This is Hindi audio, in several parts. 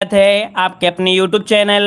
स्वागत है आपके अपने YouTube चैनल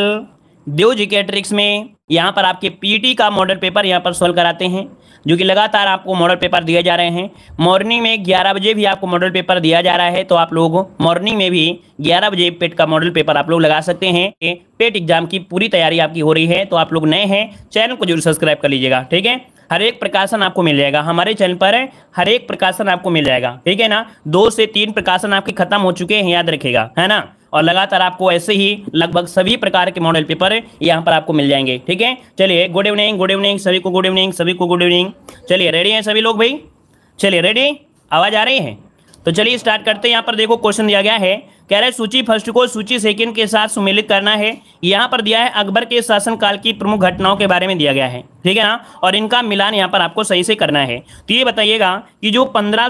देव जी के ट्रिक्स में। यहाँ पर आपके पीटी का मॉडल पेपर यहाँ पर सोल्व कराते हैं, जो कि लगातार आपको मॉडल पेपर दिए जा रहे हैं। मॉर्निंग में 11 बजे भी आपको मॉडल पेपर दिया जा रहा है तो आप लोग मॉर्निंग में भी 11 बजे पेट का मॉडल पेपर आप लोग लगा सकते हैं। पेट एग्ज़ाम की पूरी तैयारी आपकी हो रही है तो आप लोग नए हैं, चैनल को ज़रूर सब्सक्राइब कर लीजिएगा, ठीक है? हर एक प्रकाशन आपको मिल जाएगा, हमारे चैनल पर हर एक प्रकाशन आपको मिल जाएगा, ठीक है ना? दो से तीन प्रकाशन आपके खत्म हो चुके हैं, याद रखेगा है ना? और लगातार आपको ऐसे ही लगभग सभी प्रकार के मॉडल पेपर यहाँ पर आपको मिल जाएँगे, ठीक है? चलिए गुड इवनिंग गुड इवनिंग सभी को गुड इवनिंग सभी को गुड इवनिंग चलिए रेडी हैं सभी लोग भाई? चलिए रेडी आवाज़ आ रही है? तो चलिए स्टार्ट करते हैं। यहाँ पर देखो क्वेश्चन दिया गया है। कह रहे सूची फ़र्स्ट को सूची सेकंड के साथ सुमेलित करना है। यहाँ पर दिया है, अकबर के शासनकाल की प्रमुख घटनाओं के बारे में दिया गया है। ठीक है ना? और इनका मिलान यहाँ पर आपको सही से करना है। तो ये बताइएगा कि जो पंद्रह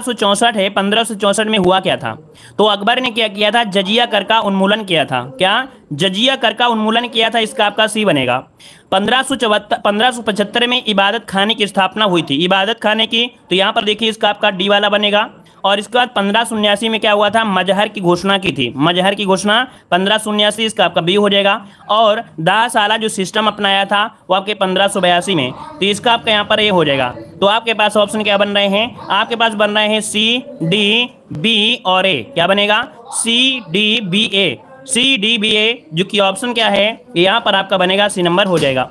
है, पंद्रह में हुआ क्या था? तो अकबर ने क्या किया था? जजिया कर का उन्मूलन किया था। क्या? जजिया कर का उन्मूलन किया था, इसका आपका सी बनेगा। पंद्रह पंद्रह में इबादत खाने की स्थापना हुई थी। इबादत खाने की तो यहाँ पर देखिए इसका आपका डी वाला बनेगा। और इसके बाद पंद्रह सन्यासी में क्या हुआ था? मजहर की घोषणा की थी। मजहर की घोषणा पंद्रह सन्यासी इसका आपका बी हो जाएगा। और दह साल जो सिस्टम अपनाया था, वो आपके पंद्रह में। तो इसका आपका यहाँ पर ये हो जाएगा। तो आपके पास ऑप्शन क्या बन रहे हैं? आपके पास बन रहे हैं सी डी बी और ए क्या बनेगा? C D B A C D B A जो कि ऑप्शन क्या है यहाँ पर आपका बनेगा सी नंबर हो जाएगा।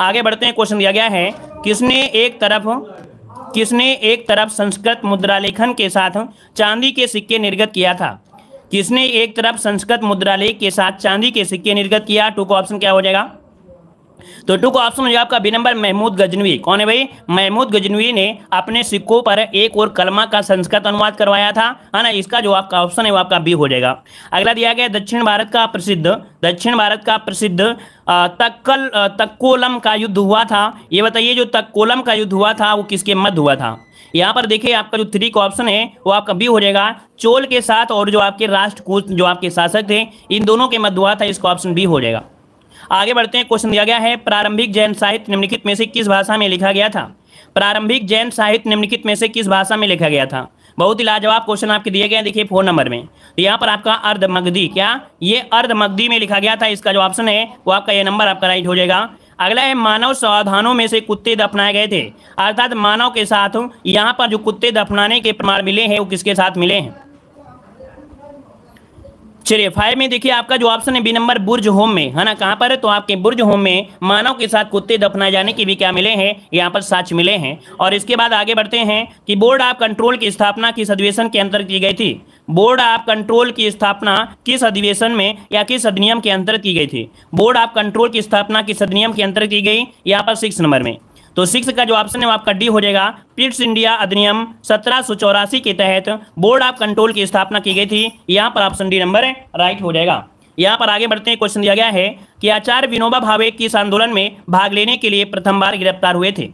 आगे बढ़ते हैं क्वेश्चन दिया गया है। किसने एक तरफ़ किसने एक तरफ़ संस्कृत मुद्रालेखन के साथ चांदी के सिक्के निर्गत किया था? किसने एक तरफ़ संस्कृत मुद्रालेख के साथ चांदी के सिक्के निर्गत किया? टू का ऑप्शन क्या हो जाएगा? तो टू का ऑप्शन हो जाएगा आपका बी नंबर, महमूद गजनवी। कौन है भाई? महमूद गजनवी ने अपने सिक्कों पर एक और कलमा का संस्कृत अनुवाद करवाया था। है ना? इसका जो आपका ऑप्शन है वो आपका बी हो जाएगा। अगला दिया गया दक्षिण भारत का प्रसिद्ध, दक्षिण भारत का प्रसिद्ध तक्कल तक्कोलम का युद्ध हुआ था। ये बताइए, जो तक्कोलम का युद्ध हुआ था, वो किसके मध्य हुआ था? यहाँ पर देखिए, आपका जो थ्री का ऑप्शन है, वो आपका बी हो जाएगा। चोल के साथ और जो आपके राष्ट्रकूट, जो आपके शासक थे, इन दोनों के मध्य हुआ था, इसका ऑप्शन बी हो जाएगा। आगे बढ़ते हैं क्वेश्चन दिया गया है, प्रारंभिक जैन साहित्य निम्नलिखित में से किस भाषा में लिखा गया था? प्रारंभिक जैन साहित्य निम्नलिखित में से किस भाषा में लिखा गया था? बहुत ही लाजवाब क्वेश्चन आपके दिए गए देखिए फ़ोन नंबर में। तो यहाँ पर आपका अर्ध मगधी क्या? ये अर्ध मगधी में लिखा गया था, इसका जो ऑप्शन है, वो आपका ये नंबर आपका राइट हो जाएगा। अगला है, मानव सावधानों में से कुत्ते दफनाए गए थे। अर्थात मानव के साथ, यहाँ पर जो कुत्ते दफनाने के प्रमाण मिले हैं, वो किसके साथ मिले हैं? चलिए फाइव में देखिए आपका जो ऑप्शन है बी नंबर बुर्ज होम में। है ना, कहाँ पर? है तो आपके बुर्ज होम में मानव के साथ कुत्ते दफनाए जाने की भी क्या मिले हैं? यहाँ पर साक्ष्य मिले हैं। और इसके बाद आगे बढ़ते हैं कि बोर्ड ऑफ़ कंट्रोल की स्थापना किस अधिवेशन के अंतर्गत की गई थी? बोर्ड ऑफ़ कंट्रोल की स्थापना किस अधिवेशन में या किस अधिनियम के अंतर्गत की गई थी? बोर्ड ऑफ़ कंट्रोल की स्थापना किस अधिनियम के अंतर्गत की गई? यहाँ पर सिक्स नंबर में। तो सिक्स का जो ऑप्शन है आपका डी हो जाएगा। पिट्स इंडिया अधिनियम सत्रह सौ चौरासी के तहत बोर्ड ऑफ़ कंट्रोल की स्थापना की गई थी। यहाँ पर ऑप्शन डी नंबर राइट हो जाएगा। यहाँ पर आगे बढ़ते हैं क्वेश्चन दिया गया है कि आचार्य विनोबा भावे किस आंदोलन में भाग लेने के लिए प्रथम बार गिरफ़्तार हुए थे?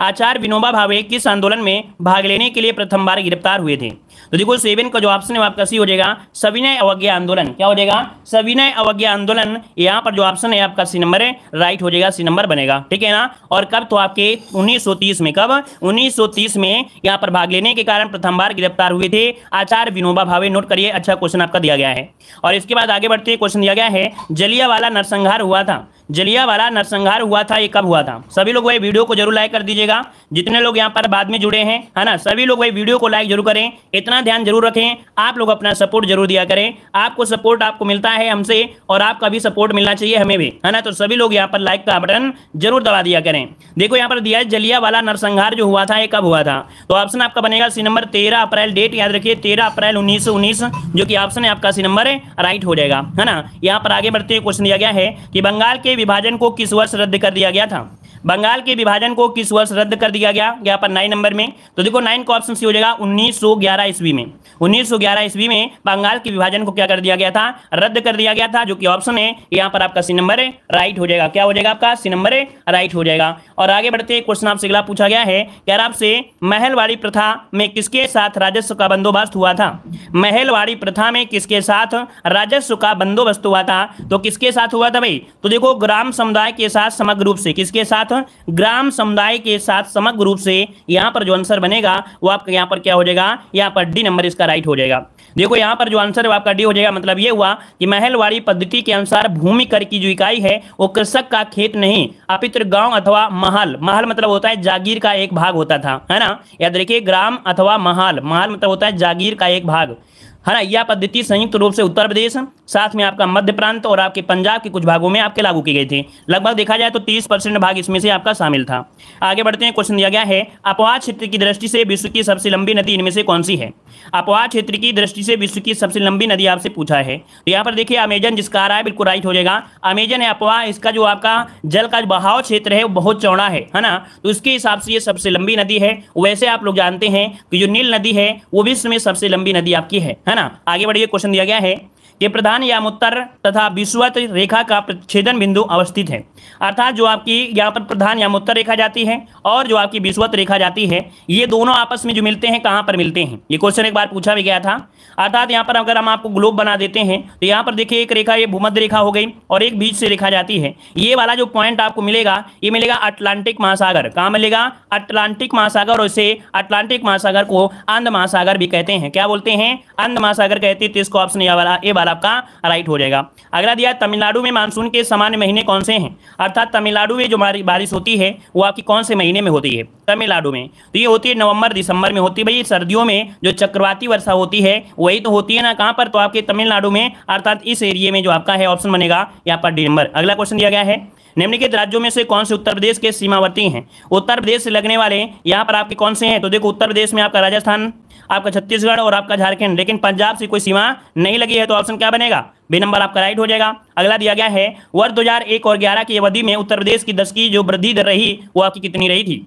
आचार्य विनोबा भावे किस आंदोलन में भाग लेने के लिए प्रथम बार गिरफ़्तार हुए थे? तो देखो, सेवन का जो ऑप्शन है आपका सी हो जाएगा। सविनय अवज्ञा आंदोलन। क्या हो जाएगा? सविनय अवज्ञा आंदोलन, यहाँ पर जो ऑप्शन है आपका सी नंबर है राइट हो जाएगा सी नंबर बनेगा। ठीक है ना? और कब? तो आपके 1930 में। कब? 1930 में यहाँ पर भाग लेने के कारण प्रथम बार गिरफ़्तार हुए थे आचार्य विनोबा भावे। नोट करिए अच्छा क्वेश्चन आपका दिया गया है। और इसके बाद आगे बढ़ते क्वेश्चन दिया गया है जलिया नरसंहार हुआ था। जलिया वाला नरसंहार हुआ था, ये कब हुआ था? सभी लोग भाई वीडियो को ज़रूर लाइक कर दीजिएगा। जितने लोग यहाँ पर बाद में जुड़े हैं, है ना? सभी लोग भाई वीडियो को लाइक ज़रूर करें। इतना ध्यान ज़रूर रखें, आप लोग अपना सपोर्ट ज़रूर दिया करें। आपको सपोर्ट आपको मिलता है हमसे और आपका भी सपोर्ट मिलना चाहिए हमें भी, है ना? तो सभी लोग यहाँ पर लाइक का बटन ज़रूर दबा दिया करें। देखो यहाँ पर दिया जलिया वाला नरसंहार जो हुआ था, ये कब हुआ था? तो ऑप्शन आपका बनेगा सी नंबर तेरह अप्रैल डेट याद रखिए, तेरह अप्रैल उन्नीस सौ उन्नीस, जो कि ऑप्शन है आपका सी नंबर राइट हो जाएगा, है ना? यहाँ पर आगे बढ़ते हुए क्वेश्चन दिया गया है कि बंगाल के विभाजन को किस वर्ष रद्द कर दिया गया था? बंगाल के विभाजन को किस वर्ष रद्द कर दिया गया? यहाँ पर नाइन नंबर में। तो देखो नाइन का ऑप्शन सी हो जाएगा 1911 ईस्वी में। 1911 ईस्वी में बंगाल के विभाजन को क्या कर दिया गया था? रद्द कर दिया गया था, जो कि ऑप्शन है यहाँ पर आपका सी नंबर राइट हो जाएगा। क्या हो जाएगा आपका? सी नंबर राइट हो जाएगा। और आगे बढ़ते क्वेश्चन आपसे अगला पूछा गया है क्या आपसे, महलवाड़ी प्रथा में किसके साथ राजस्व का बंदोबस्त हुआ था? महलवाड़ी प्रथा में किसके साथ राजस्व का बंदोबस्त हुआ था? तो किसके साथ हुआ था भाई? तो देखो, ग्राम समुदाय के साथ समग्र रूप से। किसके साथ? साथ ग्राम समुदाय के साथ समग्र रूप से यहाँ पर जो आंसर बनेगा, वो आपका यहाँ पर क्या हो जाएगा? यहाँ पर डी नंबर इसका राइट हो जाएगा। देखो, यहाँ पर जो आंसर है आपका डी हो जाएगा। मतलब ये हुआ कि महलवाड़ी पद्धति के अनुसार भूमि कर की जो इकाई है, वो कृषक का खेत नहीं अपित्र गाँव अथवा महल। महल मतलब होता है जागीर का एक भाग होता था, है ना? याद रखिए, ग्राम अथवा महल। महल मतलब होता है जागीर का एक भाग। है ना यह पद्धति संयुक्त रूप से उत्तर प्रदेश, साथ में आपका मध्य प्रांत और आपके पंजाब के कुछ भागों में आपके लागू की गई थी। लगभग देखा जाए तो 30 परसेंट भाग इसमें से आपका शामिल था। आगे बढ़ते हैं, क्वेश्चन दिया गया है, अपवाह क्षेत्र की दृष्टि से विश्व की सबसे लंबी नदी इनमें से कौन सी है? अपवाह क्षेत्र की दृष्टि से विश्व की सबसे लंबी नदी आपसे पूछा है। तो यहाँ पर देखिए, अमेजन जिसका आ रहा है, बिल्कुल राइट हो जाएगा। अमेजन है, अपवाह, इसका जो आपका जल का बहाव क्षेत्र है, वो बहुत चौड़ा है है ना? तो उसके हिसाब से ये सबसे लंबी नदी है। वैसे आप लोग जानते हैं कि जो नील नदी है, वो विश्व में सबसे लंबी नदी आपकी है है ना? आगे बढ़िए क्वेश्चन दिया गया है। कि प्रधान यामोत्तर तथा विश्वत रेखा का छेदन बिंदु अवस्थित है। अर्थात जो आपकी यहाँ पर प्रधान यामोत्तर रेखा जाती है और जो आपकी विश्वत रेखा जाती है, ये दोनों आपस में जो मिलते हैं, कहाँ पर मिलते हैं? ये क्वेश्चन एक बार पूछा भी गया था। अर्थात यहाँ पर अगर हम आपको ग्लोब बना देते हैं तो यहाँ पर देखिए एक रेखा, ये भूमध्य रेखा हो गई और एक बीच से रेखा जाती है। ये वाला जो पॉइंट आपको मिलेगा, ये मिलेगा अटलांटिक महासागर। कहाँ मिलेगा? अटलांटिक महासागर और इसे अटलांटिक महासागर को अंध महासागर भी कहते हैं। क्या बोलते हैं? अंध महासागर कहते हैं तो इसको ऑप्शन ये वाला ये वाला आपका राइट हो जाएगा। अगला दिया, तमिलनाडु में मानसून के सामान्य महीने कौन से हैं? अर्थात तमिलनाडु में जो बारिश होती है, वो आपकी कौन से महीने में होती है? तमिलनाडु में। तो ये होती है नवंबर, दिसंबर में होती है। भाई, सर्दियों में जो चक्रवाती वर्षा होती है, वही तो होती है ना? कहाँ पर? तो आपके तमिलनाडु में, अर्थात इस एरिए में जो आपका है ऑप्शन बनेगा यहाँ पर डिसंबर अगला क्वेश्चन दिया गया है निम्नलिखित राज्यों में से कौन से उत्तर प्रदेश के सीमावर्ती हैं? उत्तर प्रदेश से लगने वाले यहाँ पर आपके कौन से हैं? तो देखो, उत्तर प्रदेश में आपका राजस्थान, आपका छत्तीसगढ़ और आपका झारखंड, लेकिन पंजाब से कोई सीमा नहीं लगी है तो ऑप्शन क्या बनेगा? बी नंबर आपका राइट हो जाएगा। अगला दिया गया है, वर्ष दो हज़ार एक और ग्यारह की अवधि में उत्तर प्रदेश की दस की जो वृद्धि दर रही, वो आपकी कितनी रही थी?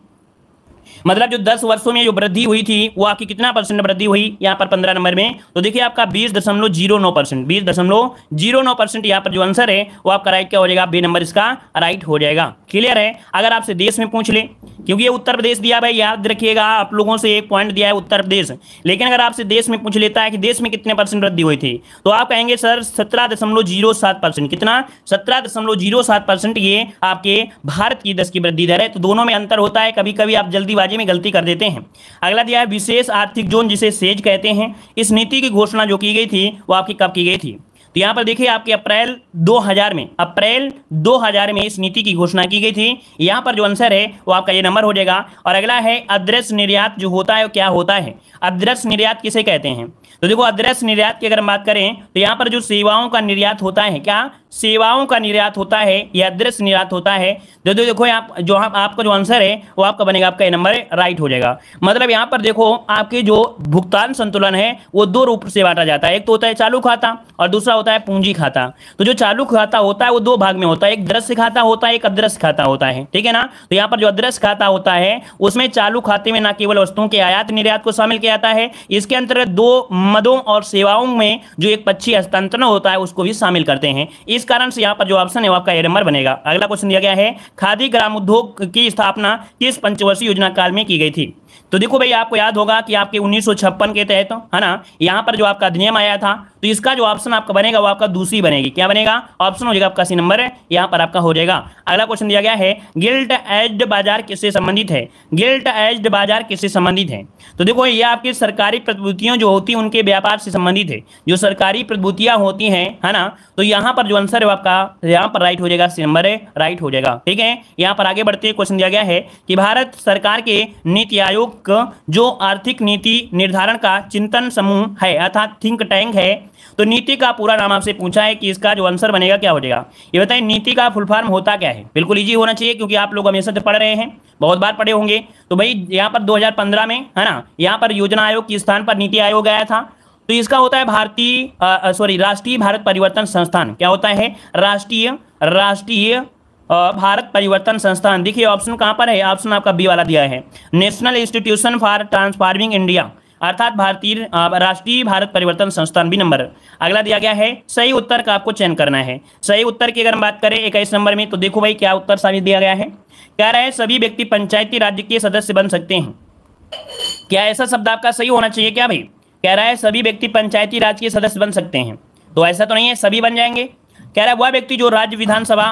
मतलब जो दस वर्षों में जो वृद्धि हुई थी, वो आपकी कितना परसेंट वृद्धि हुई यहाँ पर पंद्रह नंबर में? तो देखिए आपका बीस दशमलव ज़ीरो नौ परसेंट बीस दशमलव ज़ीरो नौ परसेंट यहाँ पर जो आंसर है, वो आपका राइट क्या हो जाएगा? बी नंबर इसका राइट हो जाएगा। क्लियर है? अगर आपसे देश में पूछ ले, क्योंकि ये उत्तर प्रदेश दिया भाई, याद रखिएगा, आप लोगों से एक पॉइंट दिया है उत्तर प्रदेश। लेकिन अगर आपसे देश में पूछ लेता है कि देश में कितने परसेंट वृद्धि हुई थी तो आप कहेंगे, सर, सत्रह दशमलव ज़ीरो सात परसेंट कितना? सत्रह दशमलव ज़ीरो सात परसेंट ये आपके भारत की दस की वृद्धि दर है। तो दोनों में अंतर होता है कभी कभी आप जल्दीबाजी में गलती कर देते हैं। अगला दिया है, विशेष आर्थिक जोन जिसे सेज कहते हैं, इस नीति की घोषणा जो की गई थी, वो आपकी कब की गई थी? तो यहाँ पर देखिए, आपके अप्रैल 2000 में, अप्रैल 2000 में इस नीति की घोषणा की गई थी। यहाँ पर जो आंसर है, वो आपका ये नंबर हो जाएगा। और अगला है, अदृश्य निर्यात जो होता है, वो क्या होता है? अदृश्य निर्यात किसे कहते हैं? तो देखो, अदृश्य निर्यात की अगर हम बात करें तो यहाँ पर जो सेवाओं का निर्यात होता है, क्या? सेवाओं का निर्यात होता है या अदृश्य निर्यात होता है। तो देखो आप जो आप, आपका जो आंसर है वो आपका बनेगा आपका नंबर राइट हो जाएगा। मतलब यहाँ पर देखो आपके जो भुगतान संतुलन है वो दो रूप से बांटा जाता है। एक तो होता है चालू खाता और दूसरा होता है पूंजी खाता। तो जो चालू खाता होता है वो दो भाग में होता है। एक दृश्य खाता होता है एक अदृश्य खाता होता है। ठीक है ना? तो यहाँ पर जो अदृश्य खाता होता है उसमें चालू खाते में न केवल वस्तुओं के आयात निर्यात को शामिल किया जाता है इसके अंतर्गत दो मदों और सेवाओं में जो एक पक्षी हस्तांतरण होता है उसको भी शामिल करते हैं। इस कारण से यहाँ पर जो ऑप्शन है वो आपका ए नंबर बनेगा। अगला क्वेश्चन दिया गया है, खादी ग्राम उद्योग की स्थापना किस पंचवर्षीय योजना काल में की गई थी? तो देखो भाई, आपको याद होगा कि आपके उन्नीस सौ छप्पन के तहत, है ना, यहाँ पर जो आपका अधिनियम आया था तो इसका जो ऑप्शन आपका बनेगा, वो आपका दूसरी बनेगी। क्या बनेगा? ऑप्शन हो जाएगा आपका सी नंबर यहाँ पर आपका हो जाएगा। अगला क्वेश्चन दिया गया है गिल्ट एज्ड बाज़ार किससे संबंधित है? गिल्ट एज्ड बाज़ार किससे संबंधित है? तो देखो, ये आपकी सरकारी प्रतिभूतियाँ जो होती हैं, उनके व्यापार से संबंधित है। जो सरकारी प्रतिभूतियाँ होती हैं, है ना तो यहाँ पर जो आंसर है आपका, यहाँ पर राइट हो जाएगा सी नंबर राइट हो जाएगा। ठीक है? यहाँ पर आगे बढ़ते क्वेश्चन दिया गया है कि भारत सरकार के नीति आयोग जो आर्थिक नीति निर्धारण का चिंतन समूह है, अर्थात थिंक टैंक है तो नीति का पूरा नाम आपसे पूछा है कि इसका जो आंसर बनेगा क्या हो जाएगा। ये बताइए नीति का फुल फॉर्म होता क्या है? बिल्कुल ईजी होना चाहिए, क्योंकि आप लोग हमेशा से पढ़ रहे हैं, बहुत बार पढ़े होंगे। तो भाई, यहाँ पर 2015 में, है ना, यहाँ पर योजना आयोग के स्थान पर नीति आयोग आया था। तो इसका होता है भारतीय सॉरी राष्ट्रीय भारत परिवर्तन संस्थान। क्या होता है? राष्ट्रीय राष्ट्रीय भारत परिवर्तन संस्थान। देखिए, ऑप्शन कहाँ पर है? ऑप्शन आपका बी वाला दिया है। National institution for transforming India, अर्थात भारतीय राष्ट्रीय भारत परिवर्तन संस्थान बी नंबर। अगला दिया गया है, सही उत्तर का आपको चयन करना है। सही उत्तर की अगर हम बात करें इक्कीस नंबर में तो देखो भाई क्या उत्तर साबित दिया गया है। कह रहा है, सभी व्यक्ति पंचायती राज्य के सदस्य बन सकते हैं। क्या ऐसा शब्द आपका सही होना चाहिए क्या भाई? कह रहा है, सभी व्यक्ति पंचायती राज के सदस्य बन सकते हैं। तो ऐसा तो नहीं है, सभी बन जाएँगे। कह रहा है, वह व्यक्ति जो राज्य विधानसभा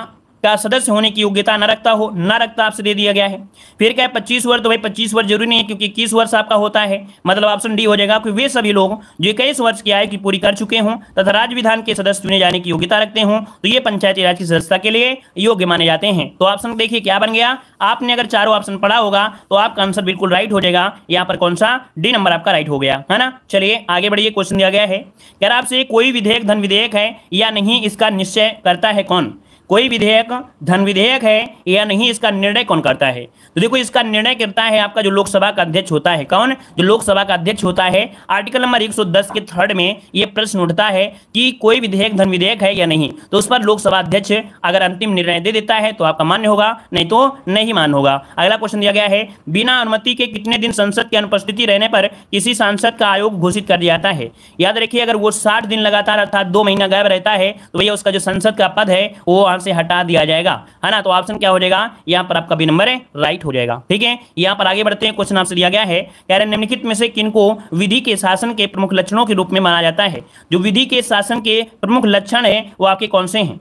का सदस्य होने की योग्यता न रखता हो, न रखता आपसे दे दिया गया है। फिर क्या है पच्चीस वर्ष तो भाई पच्चीस वर्ष ज़रूरी नहीं है, क्योंकि इक्कीस वर्ष आपका होता है। मतलब ऑप्शन डी हो जाएगा कि वे सभी लोग जो इक्कीस वर्ष की आयु की पूरी कर चुके हों, तथा राज्य विधान के सदस्य चुने जाने की योग्यता रखते हों तो ये पंचायती राज की सदस्यता के लिए योग्य माने जाते हैं। तो ऑप्शन देखिए क्या बन गया। आपने अगर चारों ऑप्शन पढ़ा होगा तो आपका आंसर बिल्कुल राइट हो जाएगा। यहाँ पर कौन सा? डी नंबर आपका राइट हो गया, है ना? चलिए, आगे बढ़िए क्वेश्चन दिया गया है। रहा आपसे, कोई विधेयक, धन विधेयक है या नहीं, इसका निश्चय करता है कौन? कोई विधेयक, धन विधेयक है या नहीं, इसका निर्णय कौन करता है? तो देखो, इसका निर्णय करता है आपका जो लोकसभा का अध्यक्ष होता है। कौन? जो लोकसभा का अध्यक्ष होता है। आर्टिकल नंबर 110 के थर्ड में ये प्रश्न उठता है कि कोई विधेयक, धन विधेयक है या नहीं? तो उस पर लोकसभा अध्यक्ष अगर अंतिम निर्णय दे देता है तो आपका मान्य होगा, नहीं तो नहीं मान्य होगा। अगला क्वेश्चन दिया गया है, बिना अनुमति के कितने दिन संसद की अनुपस्थिति रहने पर किसी सांसद का आयोग घोषित कर दिया जाता है? याद रखिए, अगर वो साठ दिन लगातार अर्थात दो महीना गायब रहता है तो भैया उसका जो संसद का पद है, वो से हटा दिया जाएगा, है ना? तो ऑप्शन क्या हो जाएगा? यहाँ पर आपका बी नंबर है राइट हो जाएगा, ठीक है? यहाँ पर आगे बढ़ते हैं क्वेश्चन आपसे दिया गया है, कह रहे निम्नलिखित में से किनको विधि के शासन के प्रमुख लक्षणों के रूप में माना जाता है? जो विधि के शासन के प्रमुख लक्षण है, वो आपके कौन से हैं?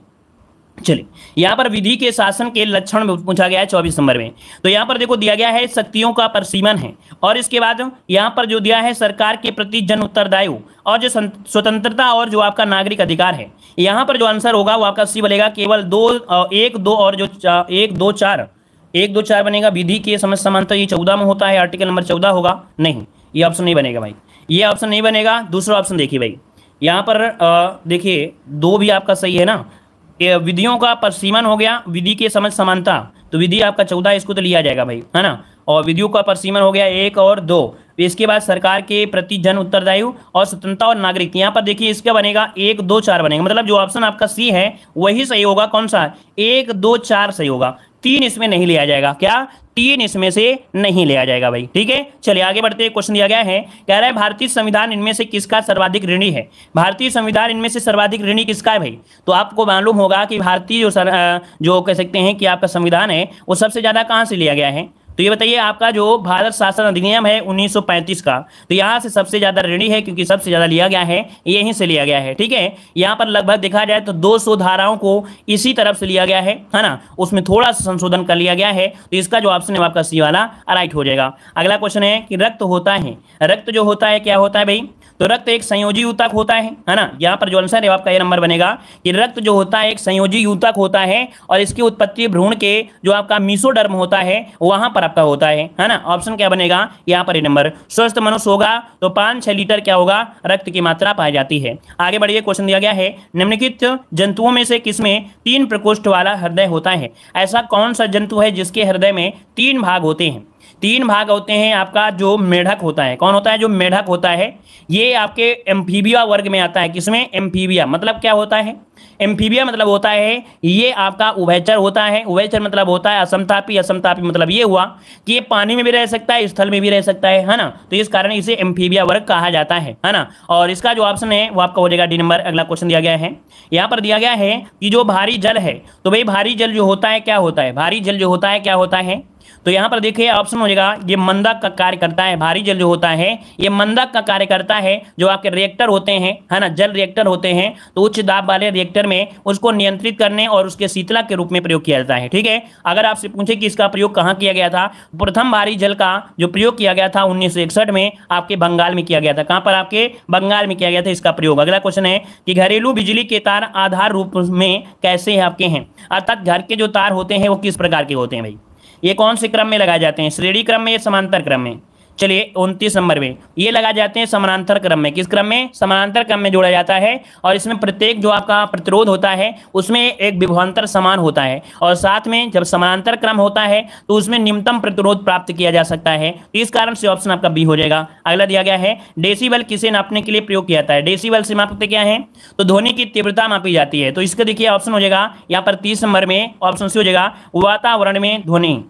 चलिए, यहाँ पर विधि के शासन के लक्षण पूछा गया है चौबीस नंबर में। तो यहाँ पर देखो दिया गया है, शक्तियों का परसीमन है। और इसके बाद यहाँ पर जो दिया है, सरकार के प्रति जन उत्तरदायु और जो स्वतंत्रता और जो आपका नागरिक अधिकार है। यहाँ पर जो आंसर होगा, वो आपका सी बनेगा, केवल दो एक, दो और जो एक, दो, चार। एक, दो, चार बनेगा, विधि के समझ समांतर ये चौदह में होता है, आर्टिकल नंबर चौदह होगा। नहीं, ये ऑप्शन नहीं बनेगा भाई। ये ऑप्शन नहीं बनेगा, दूसरा ऑप्शन देखिए भाई। यहाँ पर देखिए, दो भी आपका सही है ना विधियों का परसीमन हो गया, विधि के समझ समानता। तो विधि आपका चौदह इसको तो लिया जाएगा भाई, है ना? और विधियों का परसीमन हो गया एक और दो। इसके बाद सरकार के प्रति जन उत्तरदायु और स्वतंत्रता और नागरिक यहाँ पर देखिए इसका बनेगा एक, दो, चार बनेगा। मतलब जो ऑप्शन आपका सी है, वही सही होगा। कौन सा? एक, दो, चार सही होगा। तीन इसमें नहीं लिया जाएगा। क्या? तीन इसमें से नहीं लिया जाएगा भाई। ठीक है? चलिए आगे बढ़ते हैं। क्वेश्चन दिया गया है। कह रहा है, भारतीय संविधान इनमें से किसका सर्वाधिक ऋणी है? भारतीय संविधान इनमें से सर्वाधिक ऋणी किसका है भाई? तो आपको मालूम होगा कि भारतीय जो सर जो कह सकते हैं कि आपका संविधान है, वो सबसे ज़्यादा कहाँ से लिया गया है? तो ये बताइए, आपका जो भारत शासन अधिनियम है 1935 का तो यहाँ से सबसे ज़्यादा ऋणी है क्योंकि सबसे ज़्यादा लिया गया है, यहीं से लिया गया है, ठीक है? यहाँ पर लगभग देखा जाए तो 200 धाराओं को इसी तरफ़ से लिया गया है है ना? उसमें थोड़ा सा संशोधन कर लिया गया है तो इसका जो ऑप्शन है आपका सी वाला, राइट हो जाएगा। अगला क्वेश्चन है कि रक्त होता है, रक्त जो होता है, क्या होता है भाई? तो रक्त एक संयोजी ऊतक होता है है ना? यहाँ पर जो आंसर है आपका ये नंबर बनेगा कि रक्त जो होता है, एक संयोजी ऊतक होता है और इसकी उत्पत्ति भ्रूण के जो आपका मीसोडर्म होता है, वहाँ पर आपका होता है है ना? ऑप्शन क्या बनेगा? यहाँ पर ये नंबर स्वस्थ मनुष्य होगा तो पाँच छह लीटर क्या होगा? रक्त की मात्रा पाई जाती है। आगे बढ़िए क्वेश्चन दिया गया है, निम्नलिखित जंतुओं में से किसमें तीन प्रकोष्ठ वाला हृदय होता है? ऐसा कौन सा जंतु है जिसके हृदय में तीन भाग होते हैं? तीन भाग होते हैं आपका, जो मेढक होता है। कौन होता है? जो मेढक होता है, ये आपके एम्फीबिया वर्ग में आता है। किसमें? एम्फीबिया। मतलब क्या होता है? एम्फीबिया मतलब होता है, ये आपका उभयचर होता है। उभयचर मतलब होता है असमतापी। असमतापी मतलब ये हुआ कि ये पानी में भी रह सकता है, स्थल में भी रह सकता है है ना? तो इस कारण इसे एम्फीबिया वर्ग कहा जाता है है ना? और इसका जो ऑप्शन है, वो आपका हो जाएगा डी नंबर। अगला क्वेश्चन दिया गया है। यहाँ पर दिया गया है कि जो भारी जल है तो भाई भारी जल जो होता है, क्या होता है? भारी जल जो होता है, क्या होता है? तो यहाँ पर देखिए ऑप्शन हो जाएगा, ये मंदक का कार्य करता है, भारी जल जो होता है, ये मंदक का कार्य करता है, जो आपके रिएक्टर होते हैं, है ना, जल रिएक्टर होते हैं तो उच्च दाब वाले रिएक्टर में उसको नियंत्रित करने और उसके शीतला के रूप में प्रयोग किया जाता है, ठीक है? अगर आपसे पूछे कि इसका प्रयोग कहाँ किया गया था, प्रथम भारी जल का जो प्रयोग किया गया था उन्नीस सौ इकसठ में आपके बंगाल में किया गया था। कहाँ पर आपके? बंगाल में किया गया था इसका प्रयोग। अगला क्वेश्चन है कि घरेलू बिजली के तार आधार रूप में कैसे आपके हैं? अर्थात घर के जो तार होते हैं, वो किस प्रकार के होते हैं भाई? ये कौन से क्रम में लगाए जाते हैं? श्रेणी क्रम में या समांतर क्रम में? चलिए उनतीस नंबर में। ये लगाए जाते हैं समानांतर क्रम में। किस क्रम में? समानांतर क्रम में जोड़ा जाता है और इसमें प्रत्येक जो आपका प्रतिरोध होता है, उसमें एक विभवांतर समान होता है और साथ में जब समानांतर क्रम होता है तो उसमें न्यूनतम प्रतिरोध प्राप्त किया जा सकता है। तो इस कारण से ऑप्शन आपका बी हो जाएगा। अगला दिया गया है, डेसीबल किसे नापने के लिए प्रयोग किया जाता है? डेसीबल से मापते क्या है? तो ध्वनि की तीव्रता मापी जाती है। तो इसका देखिए ऑप्शन हो जाएगा। यहाँ पर तीस नंबर में ऑप्शन सी हो जाएगा। वातावरण में ध्वनि।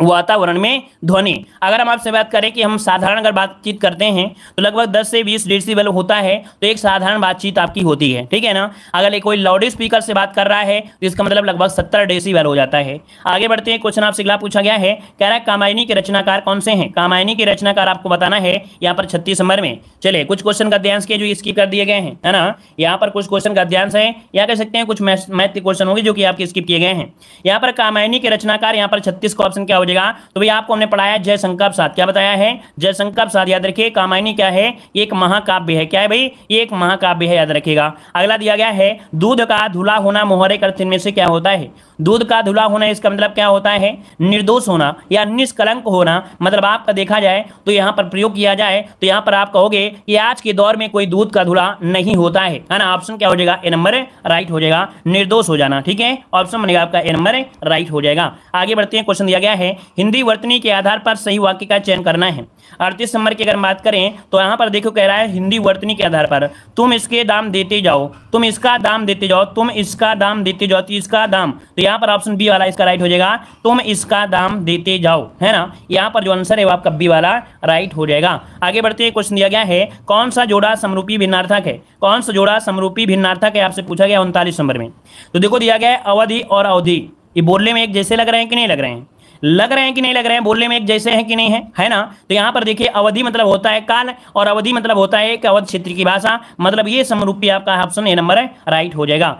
वातावरण में ध्वनि। अगर हम आपसे बात करें कि हम साधारण अगर बातचीत करते हैं तो लगभग 10 से 20 डेसिबल होता है तो एक साधारण बातचीत आपकी होती है, ठीक है ना? अगर कोई लाउड स्पीकर से बात कर रहा है तो इसका मतलब लगभग 70 डेसिबल हो जाता है। आगे बढ़ते हैं क्वेश्चन आपसे अगला पूछा गया है, कह रहा है, कामायनी के रचनाकार कौन से हैं? कामायनी के रचनाकार आपको बताना है, यहाँ पर छत्तीस नंबर में। चले कुछ क्वेश्चन का अध्ययन के जो स्किप कर दिए गए हैं, है ना? यहाँ पर कुछ क्वेश्चन का अध्ययन है या कह सकते हैं, कुछ मैथ क्वेश्चन होंगे जो कि आपके स्किप किए गए हैं। यहाँ पर कामायनी के रचनाकार, यहाँ पर छत्तीस का ऑप्शन क्या जाएगा तो भैया, आपको हमने पढ़ाया जयशंकर प्रसाद। क्या बताया है? जयशंकर प्रसाद, याद रखिए, कामायनी क्या है? एक महाकाव्य है। क्या है भाई? एक महाकाव्य है, याद रखिएगा। अगला दिया गया है, दूध का धुला होना मोहरे करते में से क्या होता है? दूध का धुला होना, इसका मतलब क्या होता है? निर्दोष होना या निष्कलंक होना। मतलब आपका देखा जाए तो यहाँ पर प्रयोग किया जाए तो यहाँ पर आप कहोगे कि आज के दौर में कोई दूध का धुला नहीं होता है। है ना? ऑप्शन क्या हो जाएगा? ए नंबर राइट हो जाएगा। निर्दोष हो जाना, ठीक है? ऑप्शन बनेगा आपका ए नंबर राइट हो जाएगा। आगे बढ़ते हैं क्वेश्चन दिया गया है हिंदी वर्तनी के आधार पर सही वाक्य का चयन करना है। अड़तीस नंबर की अगर बात करें तो यहाँ पर देखो कह रहा है हिंदी वर्तनी के आधार पर, तुम इसके दाम देते जाओ, तुम इसका दाम देते जाओ, तुम इसका दाम देते जाओ तो इसका दाम। तो यहाँ पर ऑप्शन बी वाला इसका राइट हो जाएगा, तुम इसका दाम देते जाओ, है ना? यहाँ पर जो आंसर है वो आपका बी वाला राइट हो जाएगा। आगे बढ़ते हैं क्वेश्चन दिया गया है, कौन सा जोड़ा समरूपी भिन्नार्थक है? कौन सा जोड़ा समरूपी भिन्नार्थक है? आपसे पूछा गया उनतालीस नंबर में। तो देखो दिया गया है अवधि और अवधि। ये बोलने में एक जैसे लग रहे हैं कि नहीं लग रहे हैं? लग रहे हैं कि नहीं लग रहे हैं? बोलने में एक जैसे हैं कि नहीं है? है ना? तो यहाँ पर देखिए, अवधि मतलब होता है काल, और अवधि मतलब होता है एक अवध क्षेत्र की भाषा। मतलब ये समरूपी आपका ऑप्शन ए नंबर है राइट हो जाएगा।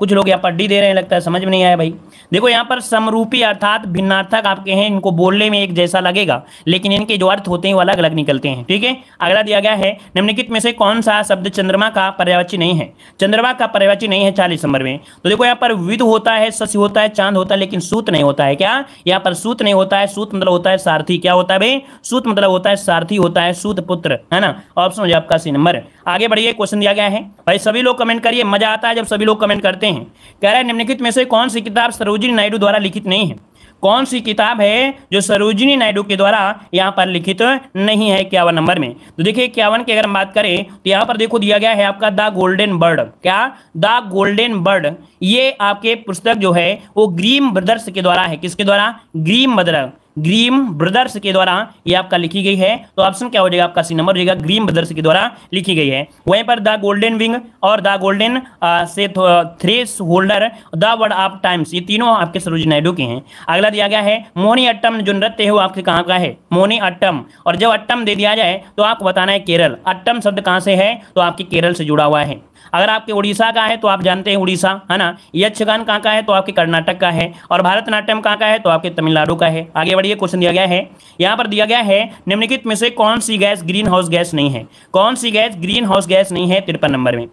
कुछ लोग यहाँ पर डी दे रहे हैं, लगता है समझ में नहीं आया भाई। देखो यहाँ पर समरूपी अर्थात भिन्नार्थक आपके हैं, इनको बोलने में एक जैसा लगेगा, लेकिन इनके जो अर्थ होते हैं वो अलग अलग निकलते हैं, ठीक है? अगला दिया गया है, निम्नलिखित में से कौन सा शब्द चंद्रमा का पर्यावाची नहीं है? चंद्रमा का पर्यावाची नहीं है चालीस नंबर में। तो देखो यहाँ पर विध होता है शशि होता है, चाँद होता है, लेकिन सूत नहीं होता है क्या? यहाँ पर सूत नहीं होता है, सूत मतलब होता है सारथी। क्या होता है भाई? सूत मतलब होता है सारथी, होता है सूत पुत्र, है ना? ऑप्शन हो जाए आपका सी नंबर। आगे बढ़िए क्वेश्चन दिया गया है। भाई, सभी लोग कमेंट करिए, मज़ा आता है जब सभी लोग कमेंट करते हैं। कह रहा है, निम्नलिखित में से कौन सी किताब सरोजिनी नायडू द्वारा लिखित नहीं है? कौन सी किताब है जो सरोजिनी नायडू के द्वारा यहाँ पर लिखित नहीं है इक्यावन नंबर में? तो देखिए, इक्यावन की अगर हम बात करें तो यहाँ पर देखो दिया गया है आपका द गोल्डन बर्ड। क्या? द गोल्डन बर्ड, ये आपके पुस्तक जो है, वो ग्रीम ब्रदर्स के द्वारा है। किसके द्वारा? Grim brother. ग्रीम ब्रदर्स के द्वारा ये आपका लिखी गई है। तो ऑप्शन क्या हो जाएगा? आपका सी नंबर जाएगा, ग्रीम ब्रदर्स के द्वारा लिखी गई है। वहीं पर द गोल्डन विंग और द गोल्डन से threshold, the word of times, ये तीनों आपके सरोज नायडू के हैं। अगला दिया गया है, मोनी अट्टम जो नृत्य है वो आपके कहाँ का है? मोनी अट्टम। और जब अट्टम दे दिया जाए तो आपको बताना है केरल। अट्टम शब्द कहाँ से है? तो आपके केरल से जुड़ा हुआ है। अगर आपके उड़ीसा का है तो आप जानते हैं उड़ीसा, है ना? यक्षगान कहाँ का है? तो आपके कर्नाटक का है। और भारतनाट्यम कहाँ का है? तो आपके तमिलनाडु का है। आगे बढ़िए क्वेश्चन दिया गया है। यहाँ पर दिया गया है, निम्नलिखित में से कौन सी गैस ग्रीन हाउस गैस नहीं है? कौन सी गैस ग्रीन हाउस गैस नहीं है? तिरपन नंबर में।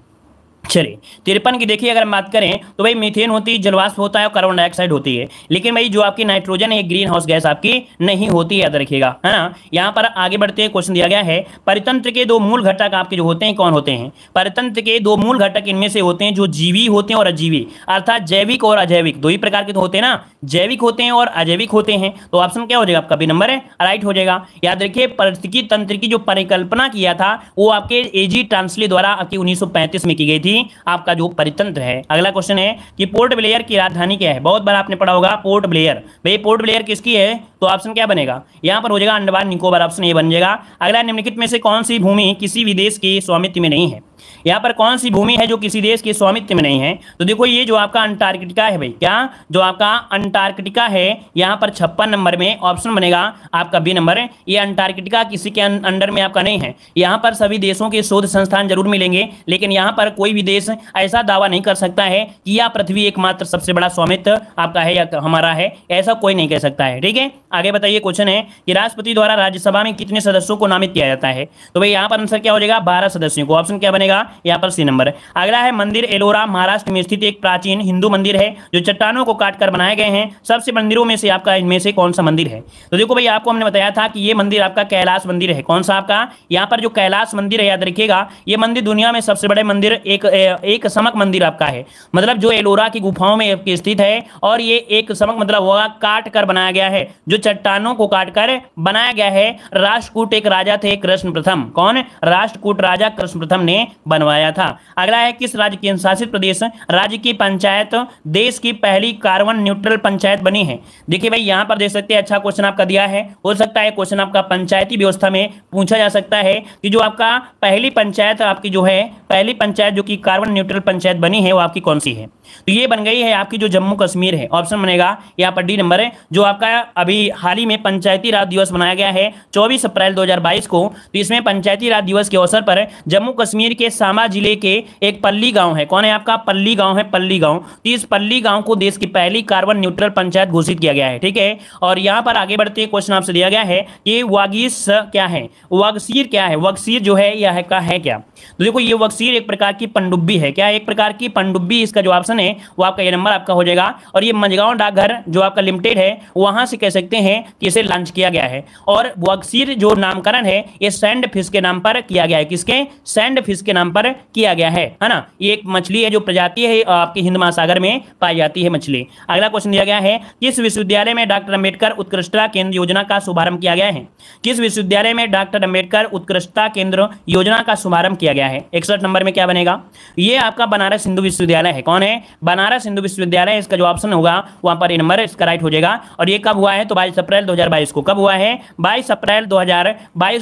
चलिए, तिरपन की देखिए अगर हम बात करें तो भाई मीथेन होती है जलवाष्प होता है और कार्बन डाइऑक्साइड होती है। लेकिन भाई जो आपकी नाइट्रोजन है ग्रीन हाउस गैस आपकी नहीं होती है याद रखिएगा, है ना? यहाँ पर आगे बढ़ते हैं क्वेश्चन दिया गया है, परितंत्र के दो मूल घटक आपके जो होते हैं, कौन होते हैं? परितंत्र के दो मूल घटक इनमें से होते हैं, जो जीवी होते हैं और अजीवी। अर्थात जैविक और अजैविक, दो ही प्रकार के तो होते हैं ना? जैविक होते हैं और अजैविक होते हैं। तो ऑप्शन क्या हो जाएगा आपका? भी नंबर है राइट हो जाएगा। याद रखिए परिस्थिति तंत्र की जो परिकल्पना किया था, वो आपके एजी ट्रांसले द्वारा आपकी उन्नीस में की गई थी। आपका जो परितंत्र है। अगला क्वेश्चन है कि पोर्ट ब्लेयर की राजधानी क्या है? बहुत बार आपने पढ़ा होगा पोर्ट ब्लेयर भाई पोर्ट ब्लेयर किसकी है? तो ऑप्शन क्या बनेगा? यहाँ पर हो जाएगा अंडमान निकोबार ऑप्शन ये बन जाएगा। अगला निम्नलिखित में से कौन सी भूमि किसी विदेश के स्वामित्व में नहीं है? यहाँ पर कौन सी भूमि है जो किसी देश के स्वामित्व में नहीं है? तो देखो ये जो आपका अंटार्कटिका है भाई क्या? जो आपका अंटार्कटिका है यहाँ पर छप्पन नंबर में ऑप्शन बनेगा आपका बी नंबर। ये अंटार्कटिका किसी के अं-, अंडर में आपका नहीं है। यहाँ पर सभी देशों के शोध संस्थान ज़रूर मिलेंगे लेकिन यहाँ पर कोई भी देश ऐसा दावा नहीं कर सकता है कि यह पृथ्वी एकमात्र सबसे बड़ा स्वामित्व आपका है या हमारा है। ऐसा कोई नहीं कह सकता है ठीक है? आगे बताइए क्वेश्चन है कि राष्ट्रपति द्वारा राज्यसभा में कितने सदस्यों को नामित किया जाता है? तो भाई यहाँ पर आंसर क्या हो जाएगा? बारह सदस्यों को। ऑप्शन क्या बनेगा? यहाँ पर सी नंबर अगला है मंदिर एलोरा, महाराष्ट्र में स्थित एक प्राचीन हिंदू मंदिर है, जो चट्टानों को काटकर बनाए गए हैं। सबसे मंदिरों में से आपका इनमें से कौन सा मंदिर है? तो देखो भाई, आपको हमने बताया था कि ये मंदिर आपका कैलाश मंदिर है। कौन सा आपका? यहाँ पर जो कैलाश मंदिर है, याद रखिएगा, ये मंदिर दुनिया में सबसे बड़े मंदिर, एक एक समक मंदिर आपका है। मतलब जो एलोरा की गुफाओं में स्थित है, और ये एक समक मतलब होगा काट कर बनाया गया है, जो चट्टानों को काटकर बनाया गया है। राष्ट्रकूट एक राजा थे, कृष्ण प्रथम। कौन? राष्ट्रकूट राजा कृष्ण प्रथम ने बनवाया था। अगला है, किस राज्य केंद्र शासित प्रदेश राज्य की पंचायत, देश की पहली कार्बन न्यूट्रल पंचायत बनी है। देखिए भाई, यहाँ पर देख सकते हैं अच्छा क्वेश्चन आपका दिया है। हो सकता है क्वेश्चन आपका पंचायती व्यवस्था में पूछा जा सकता है कि जो आपका पहली पंचायत, आपकी जो है, पहली पंचायत जो कि कार्बन न्यूट्रल पंचायत बनी है, वो आपकी कौन सी है? तो ये बन गई है आपकी जो जम्मू कश्मीर है। ऑप्शन बनेगा, यहाँ पर डी नंबर है, जो आपका अभी हाल ही में पंचायती राज दिवस मनाया गया है 24 अप्रैल 2022 को। तो इसमें पंचायती राज दिवस के अवसर पर जम्मू कश्मीर के सामा ज़िले के एक पल्ली गाँव है। कौन है आपका? पल्ली गाँव है, पल्ली गाँव। तो इस पल्ली गाँव को देश की पहली कार्बन न्यूट्रल पंचायत घोषित किया गया है, ठीक है? और यहाँ पर आगे बढ़ते क्वेश्चन आपसे दिया गया है कि वागीस क्या है? वगसीर क्या है? वगसीर जो है, यह का है क्या? तो देखो, ये वगसीर एक प्रकार की पंडुब्बी है। क्या एक प्रकार की पंडुब्बी इसका जो ऑप्शन है वो आपका ये नंबर आपका हो जाएगा। और ये मंजगांव डाकघर जो आपका लिमिटेड है, वहाँ से कह सकते हैं कि इसे लॉन्च किया गया है। और वक्सीर जो नामकरण है, ये सैंड फ़िश के नाम पर किया गया है। किसके? सैंड फ़िश के नाम पर किया गया है। है ना? ये एक मछली है जो प्रजाति है, आपके हिंद महासागर में पाई जाती है मछली। अगला क्वेश्चन दिया गया है, किस विश्वविद्यालय में डॉक्टर अंबेडकर उत्कृष्टता केंद्र योजना का शुभारंभ किया गया है? किस विश्वविद्यालय में डॉक्टर अंबेडकर उत्कृष्टता केंद्र योजना का शुभारंभ किया गया है? इकसठ नंबर में क्या बनेगा? ये आपका बनारस हिंदू विश्वविद्यालय है। कौन है? बनारस हिंदू विश्वविद्यालय, इसका जो ऑप्शन होगा, वहाँ पर नंबर इसका राइट हो जाएगा। और ये कब हुआ है? तो बाईस अप्रैल दो को। कब हुआ है? बाईस अप्रैल दो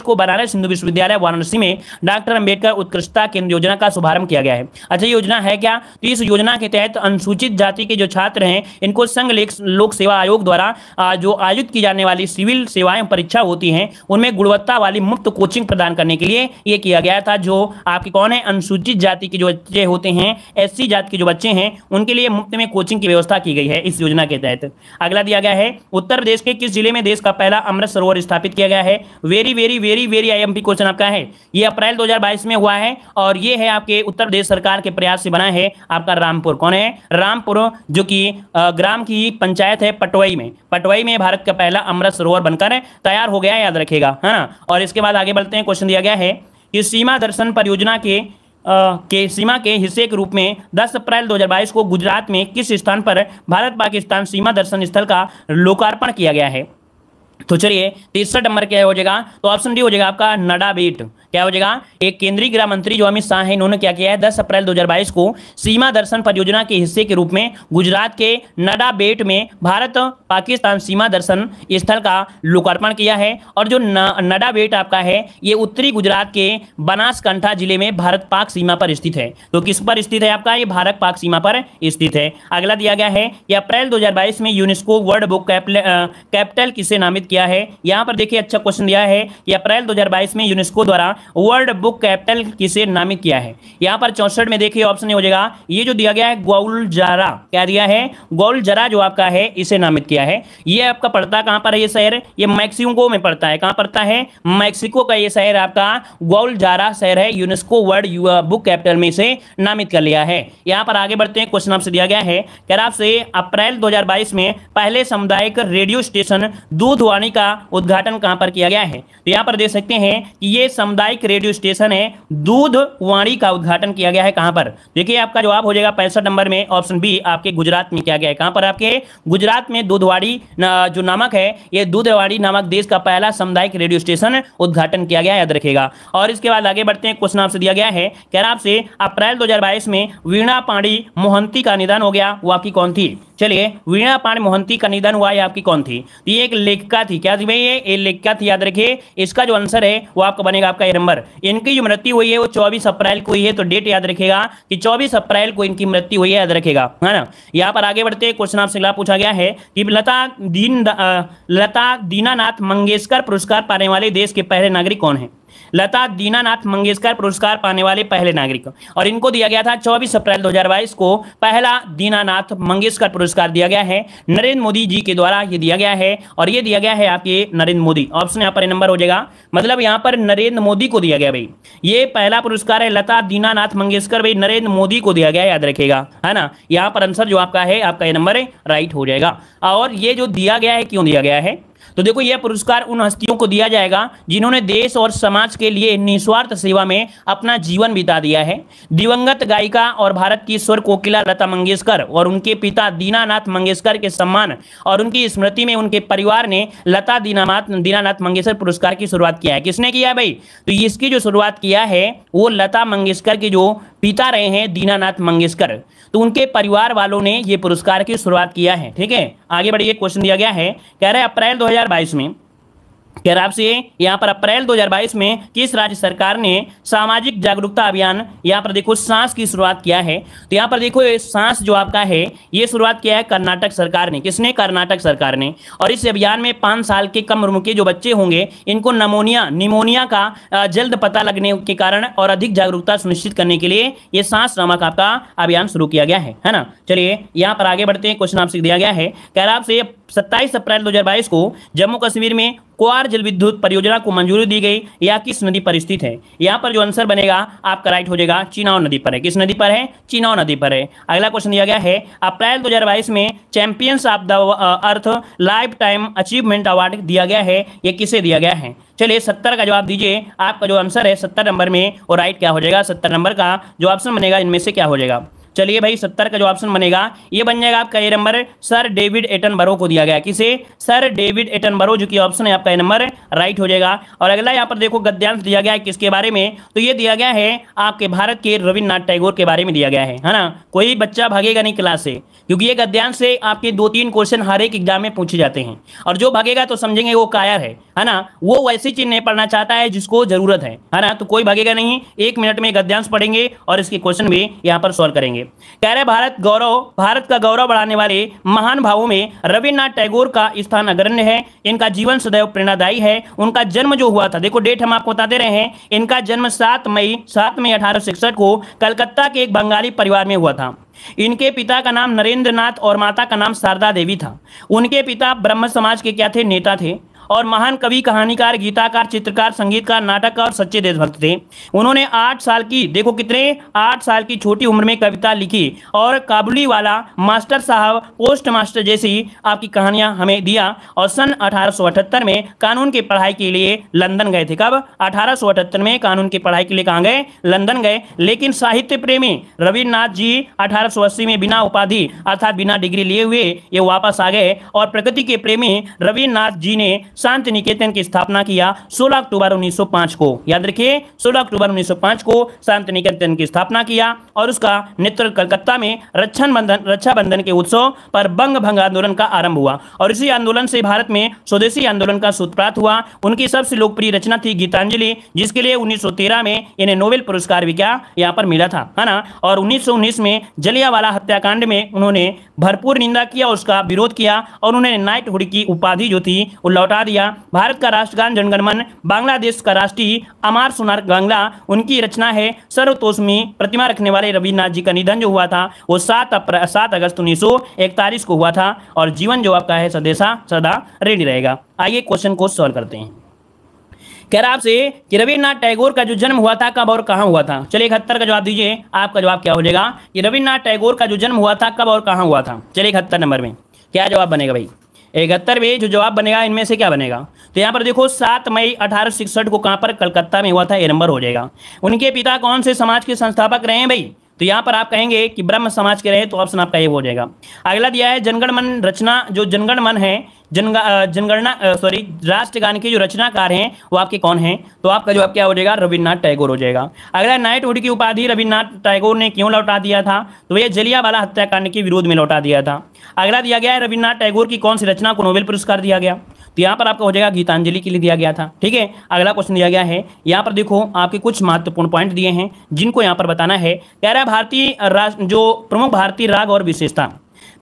को बनारस हिंदू विश्वविद्यालय, वाराणसी में डॉक्टर अंबेडकर उत्कृष्टता केंद्र योजना का शुभारंभ किया गया है। अच्छा योजना है क्या? तो इस योजना के तहत अनुसूचित जाति के जो छात्र हैं, इनको संघ लोक सेवा आयोग द्वारा जो आयोजित की जाने वाली सिविल सेवाएँ परीक्षा होती हैं, उनमें गुणवत्ता वाली मुफ़्त कोचिंग प्रदान करने के लिए ये किया गया था। जो आपके कौन है? अनुसूचित जाति के जो बच्चे होते हैं एस जाति के जो बच्चे हैं उनके लिए मुफ़्त में कोचिंग की व्यवस्था की गई है इस योजना के तहत। अगला दिया गया है, उत्तर प्रदेश के किस ज़िले में देश का पहला अमृत सरोवर स्थापित किया गया है? Very very very very I question आपका है। ये अप्रैल 2022 में हुआ है और ये है आपके उत्तर प्रदेश सरकार के प्रयास से बना है आपका रामपुर। कौन है? रामपुर, जो कि ग्राम की पंचायत है पटवई में। पटवई में भारत का पहला अमृत सरोवर बनकर तैयार हो गया याद रखेगा है ना? और इसके बाद आगे बढ़ते हैं क्वेश्चन दिया गया है कि सीमा दर्शन परियोजना के के, सीमा के हिस्से के रूप में 10 अप्रैल 2022 को गुजरात में किस स्थान पर भारत पाकिस्तान सीमा दर्शन स्थल का लोकार्पण किया गया है? तो चलिए तीसरा नंबर क्या हो जाएगा? तो ऑप्शन डी हो जाएगा आपका नडा बेट। क्या हो जाएगा? एक केंद्रीय गृह मंत्री जो अमित शाह है, इन्होंने क्या किया है? 10 अप्रैल 2022 को सीमा दर्शन परियोजना के हिस्से के रूप में गुजरात के नडा बेट में भारत पाकिस्तान सीमा दर्शन स्थल का लोकार्पण किया है। और जो नडा बेट आपका है, ये उत्तरी गुजरात के बनासकंठा ज़िले में भारत पाक सीमा पर स्थित है। तो किस पर स्थित है आपका? ये भारत पाक सीमा पर स्थित है। अगला दिया गया है कि अप्रैल दो हज़ार बाईस में यूनेस्को वर्ल्ड बुक कैपिटल किसे नामित किया है? यहाँ पर देखिए अच्छा क्वेश्चन दिया है कि अप्रैल 2022 में यूनेस्को द्वारा वर्ल्ड बुक कैपिटल किसे नामित किया है? यहाँ पर चौसठ में देखिए ऑप्शन हो जाएगा। ये जो दिया गया है गौल जरा, क्या दिया है? गौल जरा जो आपका है, इसे नामित किया है। ये आपका पड़ता कहाँ पर है ये शहर? ये मैक्सिको में पड़ता है। कहाँ पड़ता है? मैक्सिको का ये शहर आपका गौल जारा शहर है। यूनेस्को वर्ल्ड बुक कैपिटल में इसे नामित कर लिया है। यहाँ पर आगे बढ़ते हैं, क्वेश्चन आपसे दिया गया है, कह आपसे, अप्रैल 2022 में पहले सामुदायिक रेडियो स्टेशन दूधवाणी का उद्घाटन कहाँ पर किया गया है? तो यहाँ पर देख सकते हैं कि ये सामुदायिक सामुदायिक रेडियो स्टेशन है, दूध वाणी का उद्घाटन किया गया है कहाँ पर? देखिए, आपका जवाब हो जाएगा पैंसठ नंबर में, ऑप्शन बी आपके गुजरात में किया गया है? कहाँ पर आपके? गुजरात में दूधवाड़ी जो नामक है, ये दूधवाड़ी नामक देश का पहला सामुदायिक रेडियो स्टेशन उद्घाटन किया गया, याद रखेगा और इसके बाद आगे बढ़ते हैं, क्वेश्चन आपसे दिया गया है, कह रहा आपसे, अप्रैल दो में वीणा पांडी मोहंती का निधन हो गया, वो आपकी कौन थी? चलिए, वीणा पाण मोहंती का निधन हुआ है आपकी कौन थी? ये एक लेखिका थी, क्या थी भाई, ये? लेखिका थी, याद रखिए, इसका जो आंसर है, वो आपका बनेगा आपका ये नंबर इनकी जो मृत्यु हुई है, वो 24 अप्रैल को हुई है तो डेट याद रखेगा कि 24 अप्रैल को इनकी मृत्यु हुई है, याद रखेगा, है ना? यहाँ पर आगे बढ़ते क्वेश्चन आपसे अगला पूछा गया है कि लता दीन लता दीनानाथ मंगेशकर पुरस्कार पाने वाले देश के पहले नागरिक कौन है? लता, दीनानाथ मंगेशकर पुरस्कार पाने वाले पहले नागरिक। और इनको दिया गया था 24 अप्रैल 2022 को। पहला दीनानाथ मंगेशकर पुरस्कार दिया गया है। नरेंद्र मोदी जी के द्वारा ये दिया गया है। और ये दिया गया है आपके नरेंद्र मोदी। ऑप्शन यहाँ पर नंबर हो जाएगा। मतलब यहाँ पर नरेंद्र मोदी को दिया गया भाई। ये पहला पुरस्कार है लता, दीनानाथ मंगेशकर। भाई, नरेंद्र मोदी को दिया गया, याद रखेगा। है ना? यहाँ पर आंसर जो आपका है, आपका ये नंबर राइट हो जाएगा। और ये जो दिया गया है, क्यों दिया गया है? तो देखो, यह पुरस्कार उन हस्तियों को दिया जाएगा जिन्होंने देश और समाज के लिए निस्वार्थ सेवा में अपना जीवन बिता दिया है। दिवंगत गायिका और भारत की स्वर कोकिला लता मंगेशकर और उनके पिता दीनानाथ मंगेशकर के सम्मान और उनकी स्मृति में उनके परिवार ने लता दीनानाथ दीनानाथ मंगेशकर पुरस्कार की शुरुआत किया है। किसने किया भाई? तो इसकी जो शुरुआत किया है, वो लता मंगेशकर की जो पिता रहे हैं दीनानाथ मंगेशकर। तो उनके परिवार वालों ने ये पुरस्कार की शुरुआत किया है, ठीक है? आगे बढ़िए क्वेश्चन दिया गया है। कह रहे हैं, अप्रैल 2022 में रहा आपसे यहाँ पर अप्रैल 2022 में किस राज्य सरकार ने सामाजिक जागरूकता अभियान, यहाँ पर देखो सांस की शुरुआत किया है। तो यहाँ पर देखो ये सांस जो आपका है, ये शुरुआत किया है कर्नाटक सरकार ने। किसने? कर्नाटक सरकार ने। और इस अभियान में पाँच साल के कम उम्र के जो बच्चे होंगे, इनको नमोनिया, निमोनिया का जल्द पता लगने के कारण और अधिक जागरूकता सुनिश्चित करने के लिए ये सांस नामक आपका अभियान शुरू किया गया है। है ना? चलिए यहाँ पर आगे बढ़ते हैं। क्वेश्चन आपसे दिया गया है। कह रहा आपसे सत्ताईस अप्रैल 2022 को जम्मू कश्मीर में कुआर जल विद्युत परियोजना को मंजूरी दी गई। या किस नदी पर स्थित है? यहाँ पर जो आंसर बनेगा, आपका राइट हो जाएगा चिनाव नदी पर है। किस नदी पर है? चिनाव नदी पर है। अगला क्वेश्चन दिया गया है, अप्रैल 2022 में champions of the earth lifetime achievement award दिया गया है। ये किसे दिया गया है? चलिए सत्तर का जवाब दीजिए। आपका जो आंसर है सत्तर नंबर में, और राइट क्या हो जाएगा? सत्तर नंबर का जो ऑप्शन बनेगा, इनमें से क्या हो जाएगा? चलिए भाई, सत्तर का जो ऑप्शन बनेगा, ये बन जाएगा आपका A number sir David Attenborough को दिया गया। किसे? सर डेविड एटन बरो जो कि ऑप्शन है आपका ए नंबर राइट हो जाएगा। और अगला यहाँ पर देखो, गद्यांश दिया गया है किसके बारे में? तो ये दिया गया है आपके भारत के रविन्द्रनाथ टैगोर के बारे में दिया गया है है ना? कोई बच्चा भागेगा नहीं क्लास से, क्योंकि ये गद्यांश से आपके दो तीन क्वेश्चन हर एक एग्ज़ाम में पूछे जाते हैं। और जो भागेगा तो समझेंगे वो कायर है है ना? वो वैसी चीज़ नहीं पढ़ना चाहता है जिसको ज़रूरत है है ना? तो कोई भागेगा नहीं, एक मिनट में गद्यांश पढ़ेंगे और इसके क्वेश्चन भी यहाँ पर सॉल्व करेंगे। कह रहे भारत गौरव, भारत का गौरव बढ़ाने वाले महान भावों में रविन्द्रनाथ टैगोर का स्थान अग्रण्य है। इनका जीवन सदैव प्रेरणादायी है। उनका जन्म जो हुआ था, देखो डेट हम आपको बताते रहे हैं। इनका जन्म सात मई सात मई अठारह सौ इकसठ को कलकत्ता के एक बंगाली परिवार में हुआ था। इनके पिता का नाम नरेंद्र और माता का नाम शारदा देवी था। उनके पिता ब्रह्म समाज के क्या थे? नेता थे। और महान कवि, कहानीकार, गीताकार, चित्रकार, संगीतकार, नाटककार और सच्चे देशभक्त थे। उन्होंने आठ साल की, देखो कितने, आठ साल की छोटी उम्र में कविता लिखी और काबुली वाला मास्टर साहब, पोस्ट मास्टर जैसी आपकी कहानियाँ हमें दिया और सन अठारह में कानून की पढ़ाई के लिए लंदन गए थे। कब? अठारह में कानून की पढ़ाई के लिए कहाँ गए? लंदन गए। लेकिन साहित्य प्रेमी रविन्द्रनाथ जी अठारह में बिना उपाधि अर्थात बिना डिग्री लिए हुए ये वापस आ गए और प्रकृति के प्रेमी रविन्द्रनाथ जी ने शांति निकेतन की स्थापना किया 16 अक्टूबर 1905 को। याद रखिए 16 अक्टूबर 1905 को शांति निकेतन की स्थापना किया और उसका नेतृत्व कलकत्ता में रक्षण बंधन रक्षाबंधन के उत्सव पर बंग भंग आंदोलन का आरंभ हुआ और इसी आंदोलन से भारत में स्वदेशी आंदोलन का सूत्रपात हुआ। उनकी सबसे लोकप्रिय रचना थी गीतांजलि, जिसके लिए उन्नीस सौ तेरह में इन्हें नोबेल पुरस्कार भी क्या, यहाँ पर मिला था, है ना? और उन्नीस सौ उन्नीस में जलियावाला हत्याकांड में उन्होंने भरपूर निंदा किया, उसका विरोध किया और उन्होंने नाइटहुड की उपाधि जो थी, वो लौटा दिया। भारत का राष्ट्रगान जनगणमन, बांग्लादेश का राष्ट्रीय अमार सुनार बांग्ला उनकी रचना है सर्वतोषमी प्रतिमा रखने वाले रविन्द्रनाथ जी का निधन जो हुआ था, वो सात अप्रैल सात अगस्त उन्नीस को हुआ था और जीवन जो आपका है सदेशा, सदा रेडी रहेगा। आइए क्वेश्चन को सॉल्व करते हैं। कह रहा आपसे कि रविन्द्रनाथ टैगोर का जो जन्म हुआ था, कब और कहाँ हुआ था? चलिए इकहत्तर का जवाब दीजिए, आपका जवाब क्या हो जाएगा? कि रविन्द्रनाथ टैगोर का जो जन्म हुआ था, कब और कहाँ हुआ था? चलिए इकहत्तर नंबर में। क्या जवाब बनेगा भाई? इकहत्तर में जो जवाब बनेगा, इनमें से क्या बनेगा? तो यहाँ पर देखो, सात मई अठारह को कहाँ पर कलकत्ता में हुआ था? ये नंबर हो जाएगा। उनके पिता कौन से समाज के संस्थापक रहे हैं भाई? तो यहाँ पर आप कहेंगे कि ब्रह्म समाज के रहे तो ऑप्शन आपका ये हो जाएगा। अगला दिया है जनगण मन रचना, जो जनगण मन है, जनगा जनगणना सॉरी राष्ट्रगान के जो रचनाकार हैं, वो आपके कौन हैं? तो आपका जवाब क्या हो जाएगा, रविन्द्रनाथ टैगोर हो जाएगा। अगला, नाइटहुड की उपाधि रविन्द्रनाथ टैगोर ने क्यों लौटा दिया था? तो ये जलियावाला हत्याकांड के विरोध में लौटा दिया था। अगला दिया गया है, रविन्द्रनाथ टैगोर की कौन सी रचना को नोबेल पुरस्कार दिया गया? तो यहाँ पर आपका हो जाएगा गीतांजलि के लिए दिया गया था। ठीक है? अगला क्वेश्चन दिया गया है। यहाँ पर देखो, आपके कुछ महत्वपूर्ण पॉइंट दिए हैं, जिनको यहाँ पर बताना है। कह रहा है भारतीय जो प्रमुख भारतीय राग और विशेषता।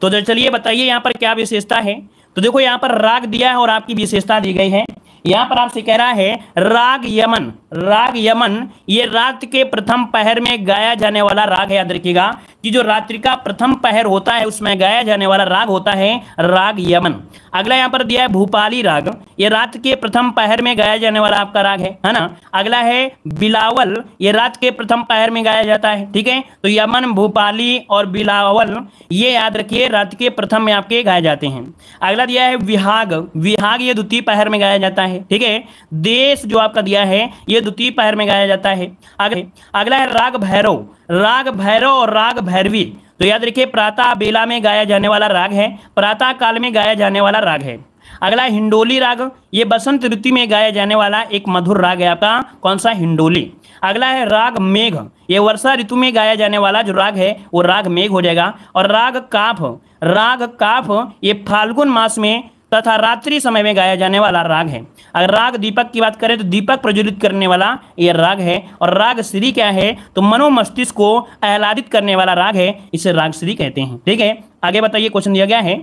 तो चलिए बताइए यहाँ पर क्या विशेषता है? तो देखो, यहाँ पर राग दिया है और आपकी विशेषता दी गई है। यहाँ पर आपसे कह रहा है, राग यमन राग यमन, ये रात के प्रथम पहर में गाया जाने वाला राग है, याद रखिएगा। कि जो रात्रि का प्रथम पहर होता है, उसमें गाया जाने वाला राग होता है, राग यमन। अगला यहाँ पर दिया है भूपाली राग। ये रात के प्रथम पहर में गाया जाने वाला आपका राग है है ना? अगला है बिलावल। ये रात के प्रथम पहर में गाया जाता है, ठीक है? तो यमन, भूपाली और बिलावल, ये याद रखिए, रात के प्रथम में आपके गाए जाते हैं। अगला दिया है विहाग। विहाग ये द्वितीय पहर में गाया जाता है। ठीक है? देश जो आपका दिया है, ये द्वितीय पहर में गाया जाता है। आगे, अगला है राग भैरव। राग भैरव और राग भैरवी। तो याद रखिए, प्रातः बेला में गाया जाने वाला राग है, प्रातः काल में गाया जाने वाला राग है। अगला हिंडोली राग। ये बसंत ऋतु में गाया जाने वाला एक मधुर राग है आपका। कौन सा? हिंडोली। अगला है राग मेघ। ये वर्षा ऋतु में गाया जाने वाला जो राग है, वो राग मेघ हो जाएगा। और राग काफ। राग काफ, ये फाल्गुन मास में तथा रात्रि समय में गाया जाने वाला राग है। अगर राग दीपक की बात करें तो दीपक प्रज्वलित करने वाला ये राग है और राग श्री क्या है? तो मनो मस्तिष्क को आह्लादित करने वाला राग है। इसे राग श्री कहते हैं। ठीक है? आगे बताइए क्वेश्चन दिया गया है।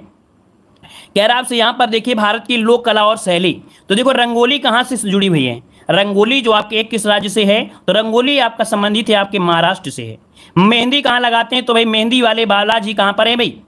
कह रहा आपसे, यहाँ पर देखिए, भारत की लोक कला और शैली। तो देखो, रंगोली कहाँ से जुड़ी हुई है? रंगोली जो आपके एक किस राज्य से है? तो रंगोली आपका संबंधित है, आपके महाराष्ट्र से है। मेहंदी कहाँ लगाते हैं? तो भाई मेहंदी वाले बालाजी कहाँ पर है भाई?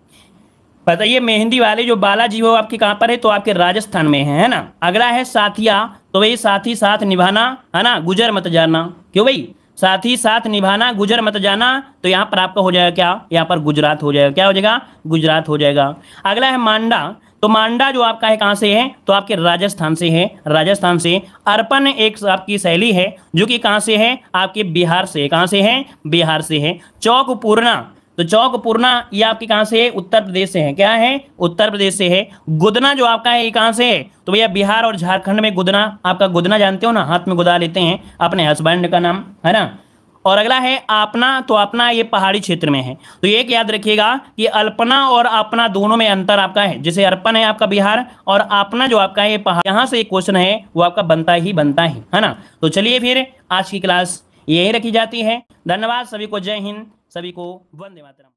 बताइए, मेहंदी वाले जो बालाजी हो, आपके कहाँ पर है? तो आपके राजस्थान में है है ना? अगला है साथिया तो भाई साथ ही साथ निभाना, है ना? गुजर मत जाना। क्यों भाई? साथ ही साथ निभाना, गुजर मत जाना तो यहाँ पर आपका हो जाएगा क्या? यहाँ पर गुजरात हो जाएगा। क्या हो जाएगा? गुजरात हो जाएगा। अगला है मांडा तो मांडा जो आपका है, कहाँ से है? तो आपके राजस्थान से है। राजस्थान से अर्पण एक आपकी शैली है, जो कि कहाँ से है? आपके बिहार से। कहाँ से है? बिहार से है। चौक पूर्णा तो चौक, पूर्णा, ये आपके कहाँ से है? उत्तर प्रदेश से है। क्या है? उत्तर प्रदेश से है। गुदना जो आपका है, ये कहाँ से है? तो भैया, बिहार और झारखंड में गुदना, आपका गुदना जानते हो ना? हाथ में गुदा लेते हैं अपने हस्बैंड का नाम, है ना? और अगला है आपना तो अपना ये पहाड़ी क्षेत्र में है। तो एक याद रखिएगा कि अल्पना और अपना दोनों में अंतर आपका है। जैसे अर्पण है आपका बिहार और अपना जो आपका है, ये पहाड़, यहाँ से क्वेश्चन है, वो आपका बनता ही बनता ही, है ना? तो चलिए फिर आज की क्लास यही रखी जाती है। धन्यवाद सभी को, जय हिंद। सभी को वंदे मातरम।